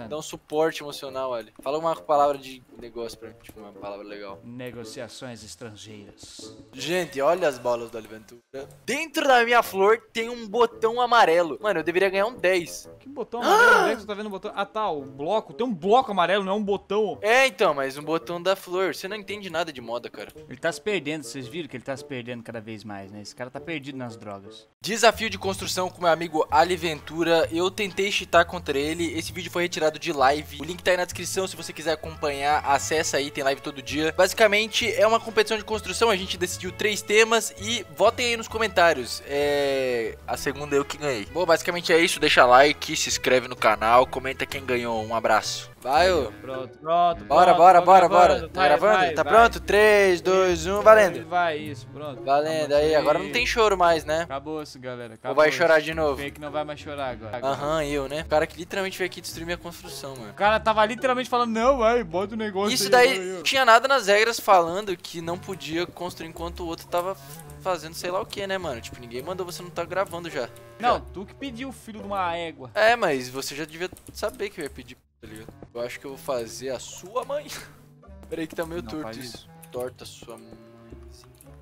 Dá um suporte emocional, ali. Fala uma palavra de negócio pra mim, tipo, uma palavra legal. Negociações estrangeiras. Gente, olha as bolas do Aliventura. Dentro da minha flor tem um botão amarelo. Mano, eu deveria ganhar um 10. Que botão amarelo? Onde é que você tá vendo o botão? Ah, tá, o bloco. Tem um bloco amarelo, não é um botão. É, então, mas um botão da flor. Você não entende nada de moda, cara. Ele tá se perdendo, vocês viram que ele tá se perdendo cada vez mais, né? Esse cara tá perdido nas drogas. Desafio de construção com meu amigo Aliventura. Eu tentei cheatar contra ele. Esse vídeo foi retirado de live. O link tá aí na descrição se você quiser acompanhar. Acessa aí, tem live todo dia. Basicamente é uma competição de construção. A gente decidiu três temas e votem aí nos comentários. É. A segunda eu que ganhei. Bom, basicamente é isso. Deixa like, se inscreve no canal, comenta quem ganhou. Um abraço. Vai, ô. Pronto, pronto. Bora, pronto, bora, bora, bora. Tá vai, gravando? vai, tá vai. pronto? 3, 2, 1, valendo. Vai, isso, pronto. Valendo Acabou aí. isso Agora não tem choro mais, né? Acabou-se, galera. Ou Acabou vai chorar de novo? Fake não vai mais chorar agora. Aham, eu, né? O cara que literalmente veio aqui destruir minha construção, mano. O cara tava literalmente falando, não, vai, bota o negócio Isso aí, daí, não tinha nada nas regras falando que não podia construir enquanto o outro tava fazendo sei lá o que, né, mano? Tipo, ninguém mandou você não tá gravando já. Não, tu que pediu, filho de uma égua. É, mas você já devia saber que eu ia pedir, tá ligado? Eu acho que eu vou fazer a sua mãe. Peraí que tá meio Não torto faz isso. Torta a sua mãe.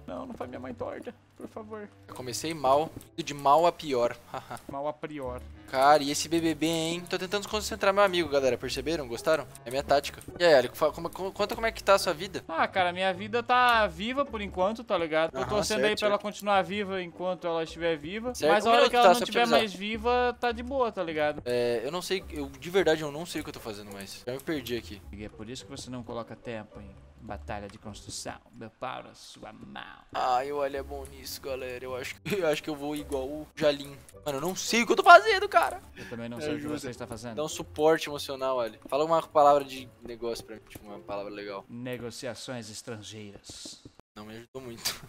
Não, não faz minha mãe torta, por favor. Eu comecei mal, de mal a pior. Mal a prior. Cara, e esse BBB, hein? Tô tentando desconcentrar meu amigo, galera. Perceberam? Gostaram? É minha tática. E aí, fala- como- conta como é que tá a sua vida. Ah, cara, minha vida tá viva por enquanto, tá ligado? Tô Aham, torcendo aí certo, pra ela continuar viva enquanto ela estiver viva. Certo, Mas a hora que ela tá? não estiver mais viva, tá de boa, tá ligado? É, eu não sei, eu de verdade eu não sei o que eu tô fazendo mais. Já me perdi aqui. É por isso que você não coloca tempo em batalha de construção. Meu pau na sua mão. Ah, eu olho é bom nisso, galera. Eu acho, que- eu acho que eu vou igual o Jalim. Mano, eu não sei o que eu tô fazendo, cara. Eu também não Me sei o que ajuda. você está fazendo. Dá um suporte emocional, Ali. Fala uma palavra de negócio pra mim, tipo, uma palavra legal. Negociações estrangeiras. Não me ajudou muito.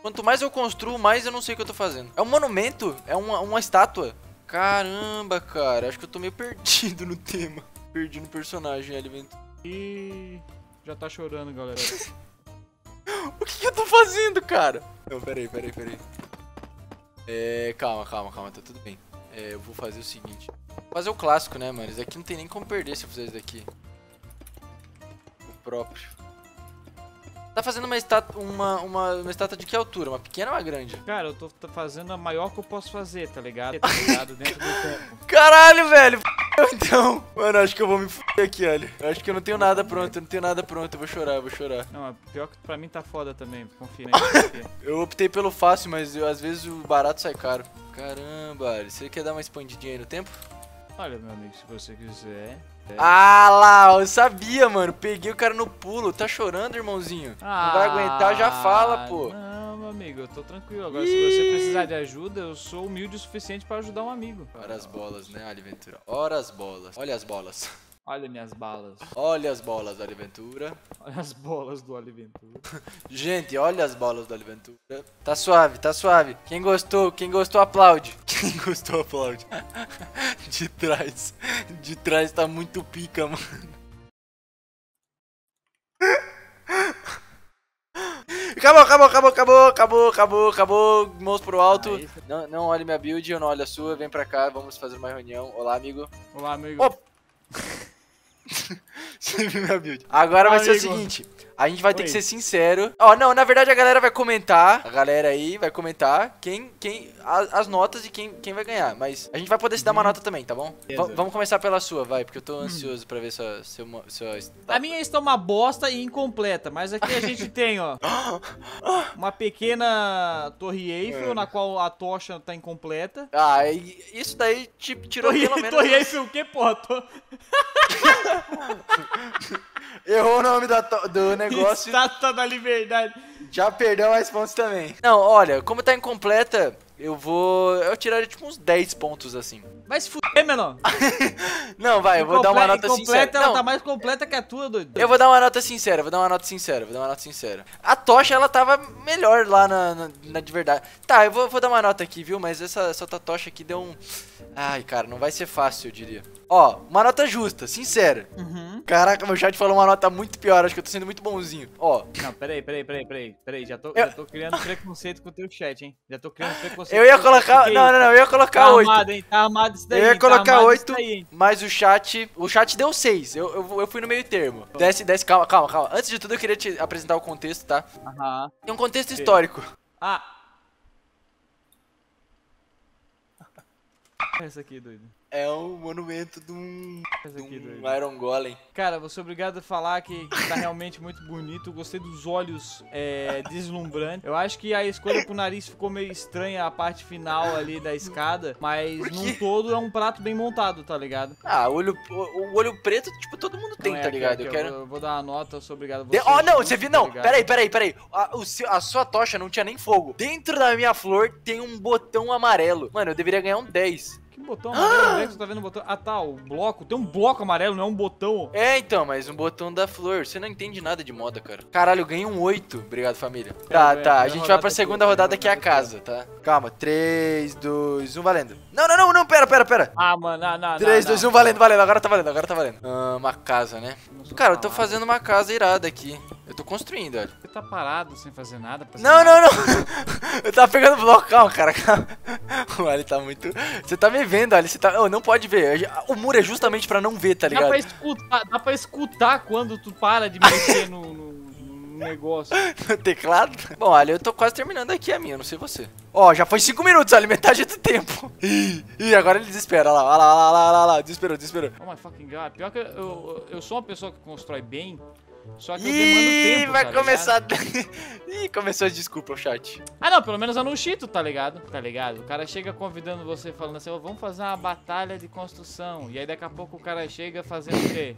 Quanto mais eu construo, mais eu não sei o que eu tô fazendo. É um monumento? É uma, uma estátua? Caramba, cara. Acho que eu tô meio perdido no tema. Perdi no personagem, Alimento. E já tá chorando, galera. O que, que eu tô fazendo, cara? Não, peraí, peraí, peraí. É, calma, calma, calma, tá tudo bem. É, eu vou fazer o seguinte. Vou fazer o clássico, né, mano? Isso daqui não tem nem como perder se eu fizer isso daqui. O próprio. Tá fazendo uma estátua, uma, uma, uma estátua de que altura? Uma pequena ou uma grande? Cara, eu tô fazendo a maior que eu posso fazer, tá ligado? Tá ligado? Dentro do tempo. Caralho, velho! Então, mano, acho que eu vou me fuder aqui, olha. Eu acho que eu não tenho nada pronto, eu não tenho nada pronto. Eu vou chorar, eu vou chorar. Não, é pior que pra mim tá foda também. Confia aí. Eu optei pelo fácil, mas eu- às vezes o barato sai caro. Caramba, você quer dar uma expandidinha aí no tempo? Olha, meu amigo, se você quiser. Ah lá, eu sabia, mano. Peguei o cara no pulo. Tá chorando, irmãozinho? não vai aguentar, já fala, pô. Ah, Não, amigo, eu tô tranquilo. Agora, se você precisar de ajuda, eu sou humilde o suficiente pra ajudar um amigo. Ora as bolas, né, Ali Ventura? Ora as bolas. Olha as bolas. Olha minhas balas. Olha as bolas do Ali Ventura. Olha as bolas do Aliventura. Gente, olha as bolas do Ali Ventura. Tá suave, tá suave. Quem gostou, quem gostou, aplaude. Quem gostou, aplaude. De trás. De trás tá muito pica, mano. Acabou, acabou, acabou, acabou, acabou, acabou, acabou. Mãos pro alto. Aí, Não, não olhe minha build, eu não olho a sua. Vem pra cá, vamos fazer uma reunião. Olá, amigo. Olá, amigo. Opa. Você viu minha build? Agora vai ser o Amigo. seguinte. A gente vai ter Oi. que ser sincero. Ó, não, na verdade a galera vai comentar. A galera aí vai comentar quem, quem, a- as, notas e quem, quem vai ganhar. Mas a gente vai poder se dar uma nota também, tá bom? Beleza. vamos começar pela sua, vai, porque eu tô ansioso pra ver sua, seu, sua A minha está uma bosta e incompleta, mas aqui a gente tem, ó, uma pequena torre Eiffel, É. na qual a tocha tá incompleta. Ah, isso daí te tirou Torre, pelo menos. torre Eiffel o quê, porra? To- Errou o nome da do negócio. Estátua da Liberdade. Já perdeu mais pontos também. Não, olha, como tá incompleta, eu vou. Eu tiraria tipo uns 10 pontos assim. Vai se fuder, menor. Não, vai, eu vou dar uma nota sincera. ela Não, tá mais completa que a tua, doido. Eu vou dar uma nota sincera, vou dar uma nota sincera, vou dar uma nota sincera. A tocha, ela tava melhor lá na, na, na de verdade. Tá, eu vou, vou dar uma nota aqui, viu? Mas essa, essa outra tocha aqui deu um... Ai, cara, não vai ser fácil, eu diria. Ó, uma nota justa, sincera. Uhum. Caraca, meu chat falou uma nota muito pior. Acho que eu tô sendo muito bonzinho. Ó, Não, peraí, peraí, peraí, peraí. Peraí, já tô, Eu- já tô criando preconceito com o teu chat, hein? Já tô criando preconceito. eu ia com o teu chat. colocar. Não, não, não, eu ia colocar Tá 8. armado, hein? Tá armado isso daí. Eu ia? Tá colocar armado 8, isso daí, hein? mas o chat. O chat deu 6. Eu, eu, eu fui no meio termo. Desce, desce, calma, calma, calma. Antes de tudo, eu queria te apresentar o contexto, tá? Aham. Tem um contexto histórico. Ah. Essa aqui, doido. É um monumento de um. De um. Iron Golem. Cara, vou ser obrigado a falar que, que tá realmente muito bonito. Eu Gostei dos olhos é, deslumbrantes. Eu acho que a escolha pro nariz ficou meio estranha, a parte final ali da escada. Mas num todo é um prato bem montado, tá ligado? Ah, olho, o, o olho preto, tipo, todo mundo tem, Não é tá ligado? aqui, Eu quero. Eu vou dar uma nota, eu sou obrigado você. Ó, não, você viu? tá Não, ligado? peraí, peraí, peraí. A, o a sua tocha não tinha nem fogo. Dentro da minha flor tem um botão amarelo. Mano, eu deveria ganhar um 10. Botão amarelo? Onde é que você tá vendo o botão? Ah, tá, o bloco. Tem um bloco amarelo, não é um botão. É, então, mas um botão da flor. Você não entende nada de moda, cara. Caralho, eu ganhei um 8. Obrigado, família. Tá, é, tá. A gente vai pra segunda rodada que é a casa, tá? Calma. 3, 2, 1, valendo. Não, não, não, não. Pera, pera, pera. Ah, mano, não, não, 3, não, 2, não. 1, valendo, valendo. Agora tá valendo, agora tá valendo. Ah, uma casa, né? Cara, eu tô fazendo uma casa irada aqui. Construindo, olha. Você tá parado sem fazer nada? pra Não, ser- não, não. Eu tava pegando bloco, calma, cara. Calma. O Ali tá muito. Você tá me vendo, Ali. Você tá. Oh, não pode ver. O muro é justamente pra não ver, tá Dá pra, ligado? escutar, dá pra escutar quando tu para de mexer no, no- no negócio. No teclado. Bom, Ali, eu tô quase terminando aqui a minha, não sei você. Ó, já foi 5 minutos, Ali, metade do tempo. Ih, agora ele desespera. Olha lá, olha lá, olha lá, olha lá, olha lá. Desesperou, desesperou. Oh my fucking god. Pior que eu, eu, eu sou uma pessoa que constrói bem, só que eu demando Ih, tempo. vai tá começar. Ih, começou as desculpas, o chat. Ah, não, pelo menos eu não chito, tá ligado? Tá ligado? O cara chega convidando você, falando assim: ó, vamos fazer uma batalha de construção. E aí daqui a pouco o cara chega fazendo o quê?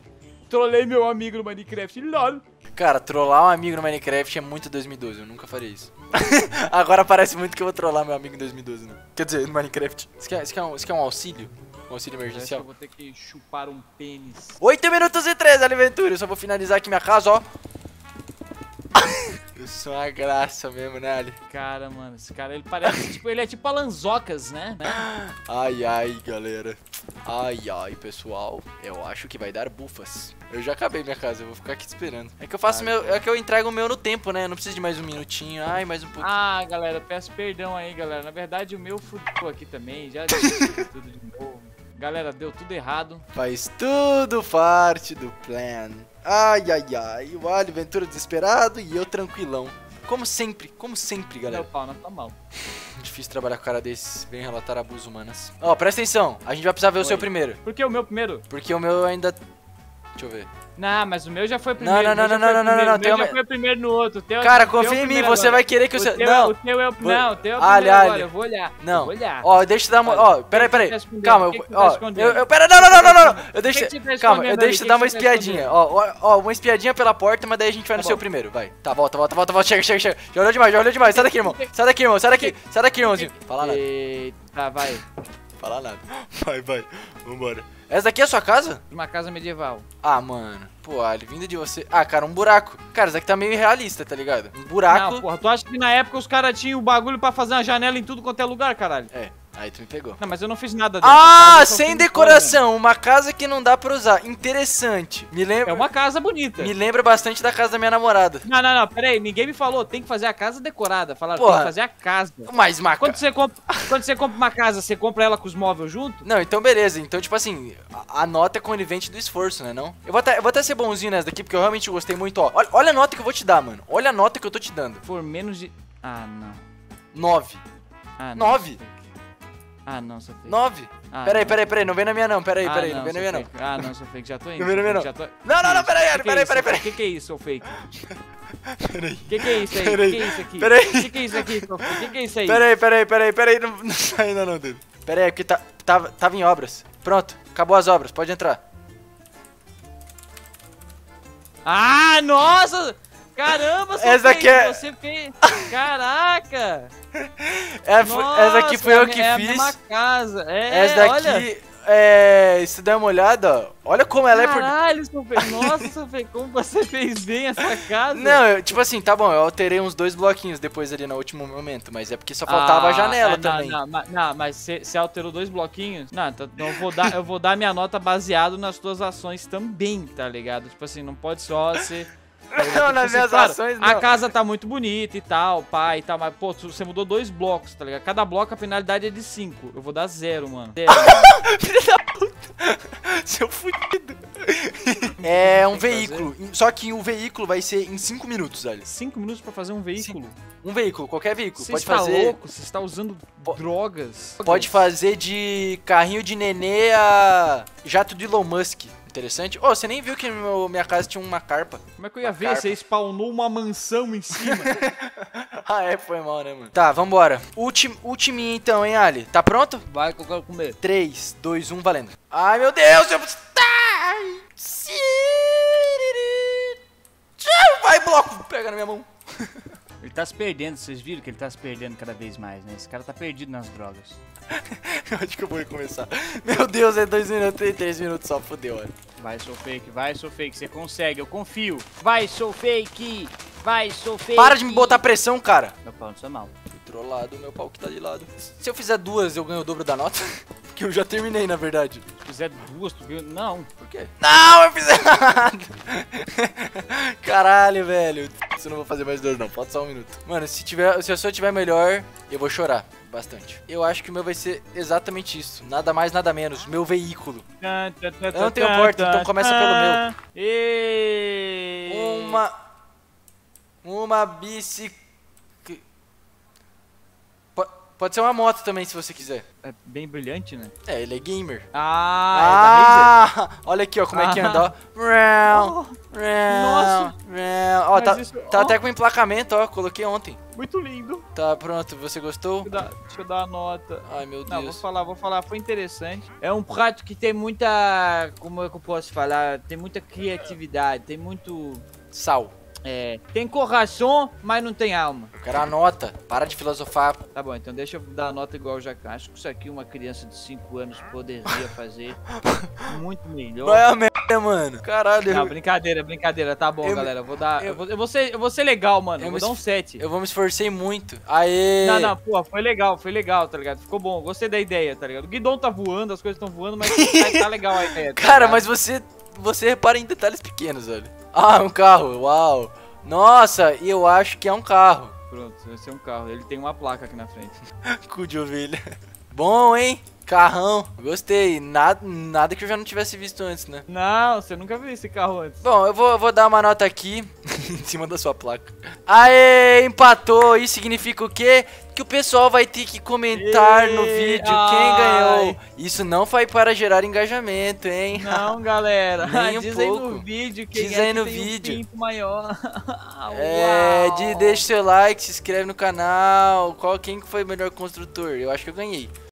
Trolei meu amigo no Minecraft, lol. Cara, trollar um amigo no Minecraft é muito 2012, eu nunca faria isso. Agora parece muito que eu vou trollar meu amigo em 2012, né? Quer dizer, no Minecraft. Isso quer, isso um, isso quer um auxílio? Um auxílio que eu emergencial? vou ter que chupar um pênis. 8 minutos e 13, Aliventura. Eu só vou finalizar aqui minha casa, ó. Eu sou uma graça mesmo, né, Ali? Cara, mano, esse cara, ele parece, tipo, ele é tipo Alanzocas, né? Ai, ai, galera. Ai, ai, pessoal. Eu acho que vai dar bufas. Eu já acabei minha casa, eu vou ficar aqui esperando. É que eu faço Ah, meu. É que eu entrego o meu no tempo, né? Eu não preciso de mais um minutinho. Ai, mais um pouquinho. Ah, galera, peço perdão aí, galera. Na verdade, o meu fudeu aqui também, já tudo de. Galera, deu tudo errado. Faz tudo parte do plan. Ai, ai, ai. O Ali Ventura desesperado e eu tranquilão. Como sempre, como sempre, Meu galera. pau, não tá mal. Difícil trabalhar com cara desses. Vem relatar abusos humanos. Ó, presta atenção. A gente vai precisar ver o Oi. seu primeiro. Por que o meu primeiro? Porque o meu ainda. Deixa eu ver. Não, mas o meu já foi primeiro. não, não, não, foi não, não, primeiro, não, O meu já foi primeiro no outro. teu- Cara, confia em mim, primeiro você vai querer que o seu. Não, o teu é o. Vou- Não, o teu é o primeiro agora. Eu vou olhar. Não. olhar. Ó, deixa eu dar uma. Ó, peraí, peraí. Calma, eu. Pera, não, não, não, não, não. Eu deixo. Calma, eu deixo te dar uma tá espiadinha. Ó, ó, uma espiadinha pela porta, mas daí a gente vai no Tá seu bom. primeiro. Vai. Tá, volta, volta, volta, volta. Chega, chega, chega. Já olhou demais, já olhou demais. Sai daqui, irmão. Sai daqui, irmão. Sai daqui. Sai daqui, irmãozinho. Fala nada. Eita, vai. Fala nada. Vai, vai. Vambora. Essa daqui é a sua casa? Uma casa medieval. Ah, mano. Pô, Ali, vindo de você. Ah, cara, um buraco. Cara, isso aqui tá meio irrealista, tá ligado? Um buraco. Não, porra, tu acha que na época os caras tinham o bagulho pra fazer uma janela em tudo quanto é lugar, caralho? É, aí tu me pegou. Não, mas eu não fiz nada dentro. Ah, sem fora, decoração. Uma casa que não dá pra usar. Interessante. Me lembra. É uma casa bonita. Me lembra bastante da casa da minha namorada. Não, não, não, pera aí, ninguém me falou, tem que fazer a casa decorada. Falaram, Porra. tem que fazer a casa. Mas, maca. Quando você, compra, quando você compra uma casa, você compra ela com os móveis junto? Não, então beleza. Então, tipo assim, a, nota é conivente do esforço, né? Não? Eu vou, até, eu vou até ser bonzinho nessa daqui, porque eu realmente gostei muito, ó. Olha, olha a nota que eu vou te dar, mano. Olha a nota que eu tô te dando. For menos de... Ah, não. 9. Ah, não. Nove. Sou. Ah, não, sou fake. 9. Ah, peraí, não. peraí, peraí. Não vem na minha, não. Peraí, Ah, peraí. Não, vem na sou minha, não. fake. Ah, não, sou fake, já tô indo. Não vem na minha, já tô... Não, não, não, Que peraí, Que peraí, é peraí, peraí. O que que é isso, seu fake? Peraí. O que que é isso aí? O que que é isso aqui? peraí. O que que é isso aqui, seu fake? O que que é isso aí? Peraí, peraí, peraí, peraí. Não, não sai ainda não, dedo. Peraí, porque tá, tava, tava em obras. Pronto, acabou as obras. Pode entrar. Ah, nossa! Caramba, seu Essa aqui é- Você fez... Caraca! É, foi- essa aqui Nossa, foi eu é a que é a fiz. mesma casa. É, essa daqui. olha. é, se der uma olhada, ó, olha como ela é por... Caralho. Nossa, Sofê, como você fez bem essa casa? Não, eu- tipo assim, tá bom, eu alterei uns dois bloquinhos depois ali no último momento, mas é porque só faltava a Ah, janela é, não, também. Não, não, mas você alterou dois bloquinhos? Não, então eu vou dar, eu vou dar minha nota baseado nas tuas ações também, tá ligado? Tipo assim, não pode só ser. Tá? Não, Tipo nas assim, minhas claro, ações A não. casa tá muito bonita e tal, pai e tal, mas pô, você mudou dois blocos, tá ligado? Cada bloco a penalidade é de 5. Eu vou dar zero, mano. Zero. Seu fudido. É um veículo, só que o veículo vai ser em 5 minutos, velho. 5 minutos pra fazer um veículo. Um veículo, qualquer veículo. Você pode está fazer. louco? Você está usando Po- drogas? Pode fazer de carrinho de nenê a jato de Elon Musk. Interessante. Ô, você nem viu que meu- minha casa tinha uma carpa. Como é que eu ia Uma ver? carpa. Você spawnou uma mansão em cima. ah, é, foi mal, né, mano? Tá, vambora. Ultim, ultiminha então, hein, Ali? Tá pronto? Vai que eu quero comer. 3, 2, 1, valendo. Ai, meu Deus, eu... pega na minha mão. Ele tá se perdendo, vocês viram que ele tá se perdendo cada vez mais, né? Esse cara tá perdido nas drogas. Eu acho que eu vou recomeçar. Meu Deus, é 2 minutos e 3 minutos só, fodeu, olha. Vai, sou fake, vai, sou fake, você consegue, eu confio. Vai, sou fake, vai, sou fake. Para de me botar pressão, cara. Meu pau não sou mal. Fui trollado, meu pau que tá de lado. Se eu fizer duas, eu ganho o dobro da nota? Porque eu já terminei, na verdade. Se fizer duas, tu ganha... Não. Por quê? Não, eu fiz errado! Caralho, velho. Eu não vou fazer mais dois, não. Falta só um minuto. Mano, se, tiver, se a sua tiver melhor, eu vou chorar. Bastante. Eu acho que o meu vai ser exatamente isso. Nada mais, nada menos. Meu veículo. Eu não tenho porta, então começa pelo meu. Uma. Uma bicicleta. Pode ser uma moto também, se você quiser. É bem brilhante, né? É, ele é gamer. Ah, Ah, olha aqui, ó, como é que Ah. anda, ó. Rau, Oh, Nossa. Ó, tá, isso- tá ó. até com emplacamento, ó, coloquei ontem. é da Razer. Muito lindo. Tá pronto, você gostou? Deixa eu dar, deixa eu dar uma nota. Ai, meu Não, vou Deus. falar, vou falar, foi interessante. É um prato que tem muita. Como é que eu posso falar? Tem muita criatividade, tem muito. Sal. É. Tem coração, mas não tem alma. Eu quero a nota. Para de filosofar. Tá bom, então deixa eu dar a nota igual o Jacan. Acho que isso aqui uma criança de 5 anos poderia fazer muito melhor. Não é a merda, mano. Caralho, Não, eu, brincadeira, brincadeira. Tá bom, Eu- galera. Eu vou dar. eu- Eu, vou, eu, vou ser, eu vou ser legal, mano. Eu vou dar um esf- 7. eu vou me esforcei muito. Aê! Não, não, pô, foi legal, foi legal, tá ligado? Ficou bom, gostei da ideia, tá ligado? O guidão tá voando, as coisas estão voando, mas tá, tá legal a ideia. tá Cara, mas você. Você repara em detalhes pequenos, velho. Ah, um carro, uau. Nossa, e eu acho que é um carro. Pronto, vai ser um carro. Ele tem uma placa aqui na frente. Cu de ovelha. Bom, hein? Carrão. Gostei. Nada, nada que eu já não tivesse visto antes, né? Não, você nunca viu esse carro antes. Bom, eu vou, eu vou dar uma nota aqui em cima da sua placa. Aê, empatou. Isso significa o quê? Que o pessoal vai ter que comentar no Ê, vídeo quem ai. ganhou. Isso não foi para gerar engajamento, hein? Não, galera. Nem um Diz aí pouco. no vídeo quem Diz é aí no um vídeo. pinto maior. É, de, deixa seu like, se inscreve no canal. Qual quem que foi o melhor construtor? Eu acho que eu ganhei.